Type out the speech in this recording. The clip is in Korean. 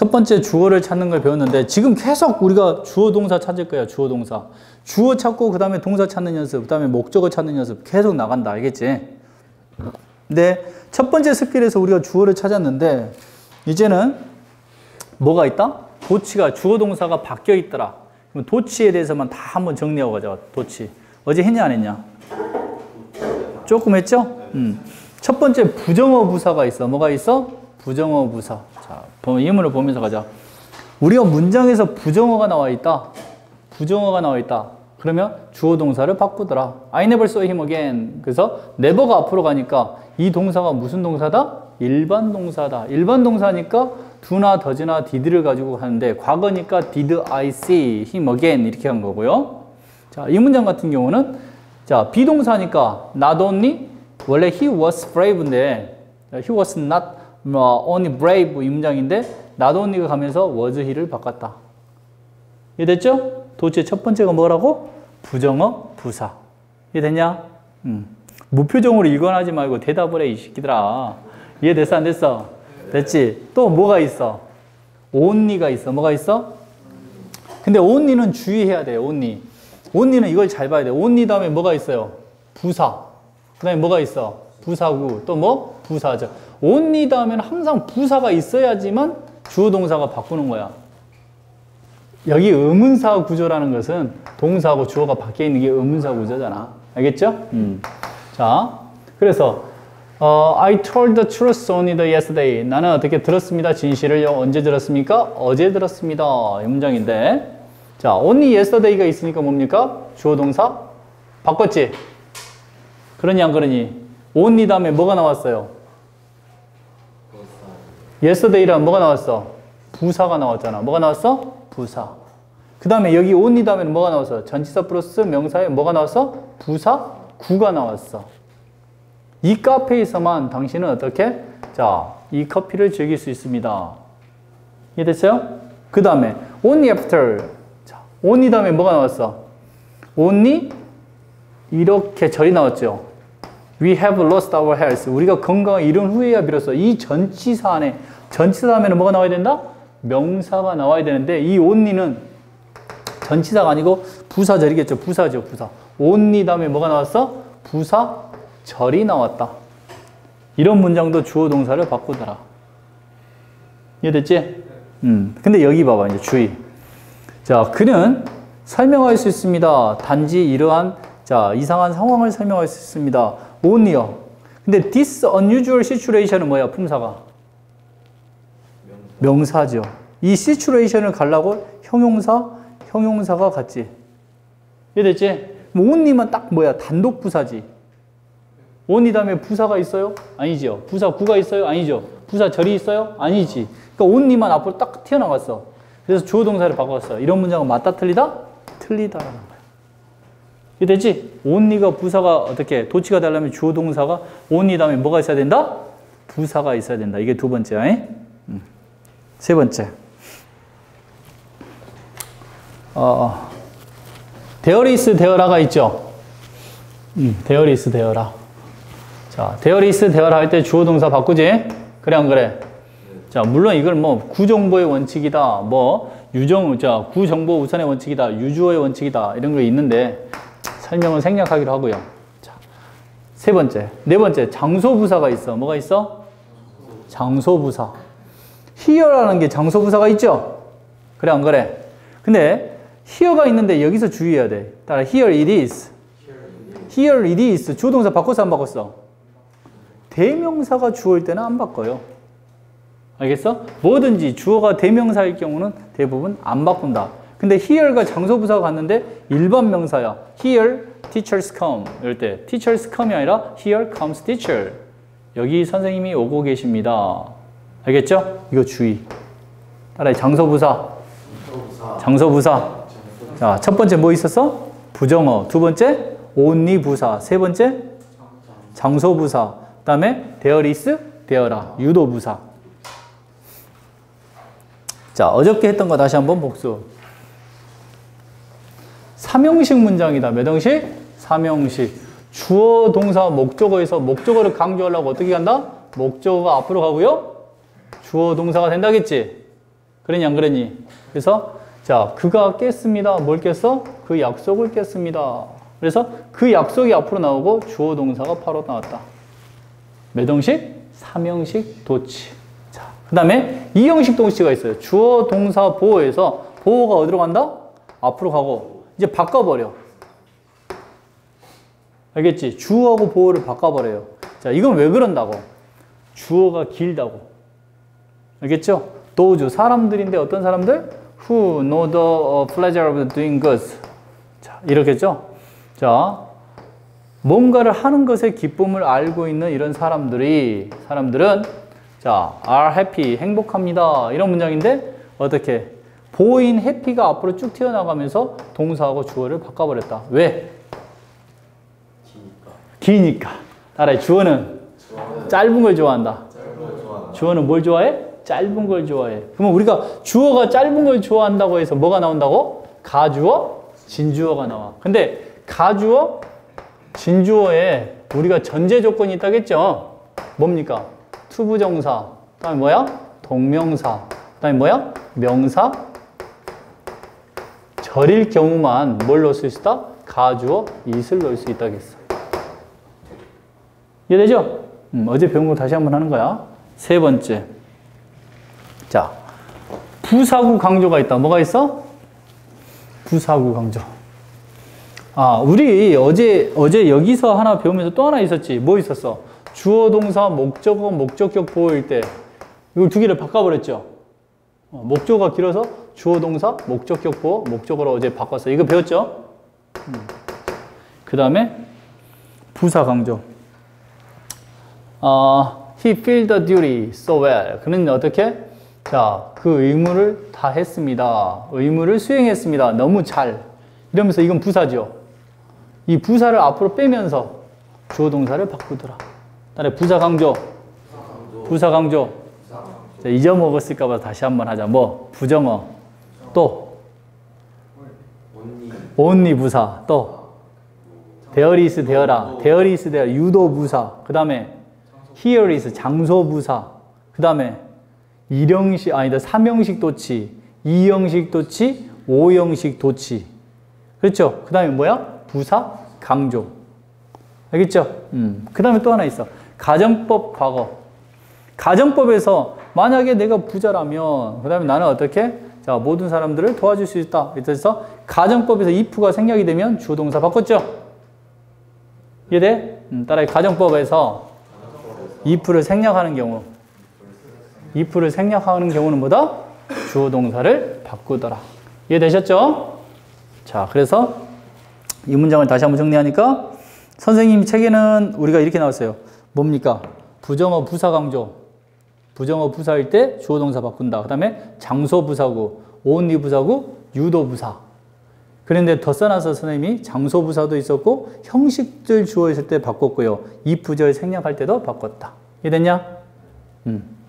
첫 번째 주어를 찾는 걸 배웠는데 지금 계속 우리가 주어 동사 찾을 거야. 주어 동사. 주어 찾고 그 다음에 동사 찾는 연습, 그 다음에 목적어 찾는 연습 계속 나간다. 알겠지? 근데 첫 번째 스킬에서 우리가 주어를 찾았는데 이제는 뭐가 있다? 도치가 주어 동사가 바뀌어 있더라. 그럼 도치에 대해서만 다 한번 정리하고 가자. 도치. 어제 했냐 안 했냐? 조금 했죠? 음. 첫 번째 부정어 부사가 있어. 뭐가 있어? 부정어 부사. 자, 예문을 보면서 가자. 우리가 문장에서 부정어가 나와 있다. 부정어가 나와 있다. 그러면 주어 동사를 바꾸더라. I never saw him again. 그래서 never가 앞으로 가니까 이 동사가 무슨 동사다? 일반 동사다. 일반 동사니까 do나 does나 did를 가지고 하는데 과거니까 did I see him again 이렇게 한 거고요. 자, 이 문장 같은 경우는 자, 비동사니까 not only 원래 he was brave인데 he was not only brave 이 문장인데 not only가 가면서 was he를 바꿨다. 이해됐죠? 도대체 첫 번째가 뭐라고? 부정어 부사. 이해됐냐? 음. 무표정으로 읽어하지 말고 대답을 해, 이 새끼들아. 이해됐어, 안 됐어? 됐지? 또 뭐가 있어? only가 있어. 뭐가 있어? 근데 only는 주의해야 돼, only. only는 이걸 잘 봐야 돼. only 다음에 뭐가 있어요? 부사. 그 다음에 뭐가 있어? 부사구. 또 뭐? 부사죠. Only 다음에는 항상 부사가 있어야지만 주어 동사가 바꾸는 거야. 여기 의문사 구조라는 것은 동사하고 주어가 바뀌어 있는 게 의문사 구조잖아. 알겠죠? 음. 자, 그래서 어, I told the truth only the yesterday. 나는 어떻게 들었습니다. 진실을 언제 들었습니까? 어제 들었습니다. 이 문장인데 자, only yesterday가 있으니까 뭡니까? 주어 동사 바꿨지? 그러니 안 그러니? only 다음에 뭐가 나왔어요? Yesterday란 뭐가 나왔어? 부사가 나왔잖아. 뭐가 나왔어? 부사. 그 다음에 여기 only 다음에는 뭐가 나왔어? 전치사 플러스 명사에 뭐가 나왔어? 부사 구가 나왔어. 이 카페에서만 당신은 어떻게? 자, 이 커피를 즐길 수 있습니다. 이해됐어요? 그 다음에 only after. 자, only 다음에 뭐가 나왔어? only 이렇게 절이 나왔죠. We have lost our health. 우리가 건강을 잃은 후에야 비로소 이 전치사 안에 전치사 다음에는 뭐가 나와야 된다? 명사가 나와야 되는데 이 only는 전치사가 아니고 부사절이겠죠. 부사죠. 부사. only 다음에 뭐가 나왔어? 부사절이 나왔다. 이런 문장도 주어 동사를 바꾸더라. 이해됐지? 음. 근데 여기 봐봐. 이제 주의. 자, 그는 설명할 수 있습니다. 단지 이러한 자, 이상한 상황을 설명할 수 있습니다. Only요. 근데 this unusual situation은 뭐야? 품사가. 명사죠. 이 situation을 가려고 형용사, 형용사가 같지. 이해됐지? 뭐 only만 딱 뭐야? 단독 부사지. only 다음에 부사가 있어요? 아니죠. 부사 구가 있어요? 아니죠. 부사 절이 있어요? 아니지. 그러니까 only만 앞으로 딱 튀어나갔어. 그래서 주어 동사를 바꿨어. 이런 문장은 맞다 틀리다? 거야. 이해됐지? only가 부사가 어떻게 도치가 되려면 주어 동사가 only 다음에 뭐가 있어야 된다? 부사가 있어야 된다. 이게 두 번째야. 음. 세 번째. 어, there is there are가 있죠. 음, there is there are. 자, there is there are 할 때 주어 동사 바꾸지? 그래 안 그래? 자, 물론 이걸 뭐 구정보의 원칙이다. 뭐 유정 자, 구정보 우선의 원칙이다. 유주어의 원칙이다. 이런 거 있는데 설명을 생략하기로 하고요. 자, 세 번째. 네 번째. 장소 부사가 있어. 뭐가 있어? 장소 부사. here라는 게 장소 부사가 있죠? 그래 안 그래? 근데 here가 있는데 여기서 주의해야 돼. 따라 here it is. here it is. 주어 동사 바꿨어 안 바꿨어? 대명사가 주어일 때는 안 바꿔요. 알겠어? 뭐든지 주어가 대명사일 경우는 대부분 안 바꾼다. 근데 here가 장소 부사가 갔는데 일반 명사야. here teachers come 이럴 때 teachers come이 아니라 here comes teacher. 여기 선생님이 오고 계십니다. 알겠죠? 이거 주의. 따라해 장소 부사. 장소 부사. 자, 첫 번째 뭐 있었어? 부정어. 두 번째 only 부사. 세 번째 장소 부사. 그다음에 there is, there라. 유도 부사. 자, 어저께 했던 거 다시 한번 복수. 삼형식 문장이다. 몇 형식? 삼형식. 주어, 동사, 목적어에서 목적어를 강조하려고 어떻게 간다? 목적어가 앞으로 가고요. 주어, 동사가 된다겠지? 그러니 안 그러니? 그래서 자 그가 깼습니다. 뭘 깼어? 그 약속을 깼습니다. 그래서 그 약속이 앞으로 나오고 주어 동사가 바로 나왔다. 몇 형식? 3형식 도치. 자, 그 다음에 2형식 동치가 있어요. 주어 동사 보호에서 보호가 어디로 간다? 앞으로 가고 이제 바꿔버려. 알겠지? 주어하고 보호를 바꿔버려요. 자, 이건 왜 그런다고? 주어가 길다고. 알겠죠? 도주 사람들인데 어떤 사람들? Who know the uh, pleasure of doing good. 자, 이렇겠죠? 자, 뭔가를 하는 것의 기쁨을 알고 있는 이런 사람들이 사람들은 자, are happy 행복합니다. 이런 문장인데 어떻게 보인 해피가 앞으로 쭉 튀어나가면서 동사하고 주어를 바꿔버렸다. 왜? 기니까 기니까. 따라해 주어는 좋아하는 짧은 걸 좋아한다. 짧은 걸 좋아한다. 주어는 뭘 좋아해? 짧은 걸 좋아해. 그러면 우리가 주어가 짧은 걸 좋아한다고 해서 뭐가 나온다고? 가주어, 진주어가 나와. 근데 가주어, 진주어에 우리가 전제 조건이 있다 했죠? 뭡니까? 투부정사. 그다음에 뭐야? 동명사. 그다음에 뭐야? 명사. 절일 경우만 뭘 넣을 수 있다? 가주어, it을 넣을 수 있다겠어. 이해되죠? 음, 어제 배운 거 다시 한번 하는 거야. 세 번째. 자, 부사구 강조가 있다. 뭐가 있어? 부사구 강조. 아, 우리 어제, 어제 여기서 하나 배우면서 또 하나 있었지. 뭐 있었어? 주어, 동사, 목적어, 목적격 보호일 때. 이걸 두 개를 바꿔버렸죠. 어, 목적어가 길어서 주어, 동사, 목적격 보호, 목적어로 어제 바꿨어. 이거 배웠죠? 그 다음에 부사 강조. 어, he filled the duty so well. 그는 어떻게? 자, 그 의무를 다 했습니다. 의무를 수행했습니다. 너무 잘. 이러면서 이건 부사죠. 이 부사를 앞으로 빼면서 주어 동사를 바꾸더라. 다음에 부사 강조. 부사 강조. 자, 잊어먹었을까 봐 다시 한번 하자. 뭐? 부정어. 또. only 부사. 또. there라. there is there. 유도 부사. 그 다음에 is 장소 부사. 그 다음에 일형식 아니다 삼형식 도치, 이형식 도치, 오형식 도치. 그렇죠? 그 다음에 뭐야? 부사 강조. 알겠죠? 음. 그 다음에 또 하나 있어. 가정법 과거. 가정법에서 만약에 내가 부자라면 그 다음에 나는 어떻게? 자 모든 사람들을 도와줄 수 있다. 그래서 가정법에서 if가 생략이 되면 주동사 바꿨죠? 이해돼? 음, 따라해 가정법에서 if를 생략하는 경우 if를 생략하는 경우는 뭐다? 주어 동사를 바꾸더라. 이해되셨죠? 자, 그래서 이 문장을 다시 한번 정리하니까 선생님 책에는 우리가 이렇게 나왔어요. 뭡니까? 부정어 부사 강조. 부정어 부사일 때 주어 동사 바꾼다. 그 다음에 장소 부사고, only 부사고, 유도 부사. 그런데 더 써놔서 선생님이 장소 부사도 있었고 형식들 주어 있을 때 바꿨고요. 이 부절 생략할 때도 바꿨다. 이해됐냐? 음.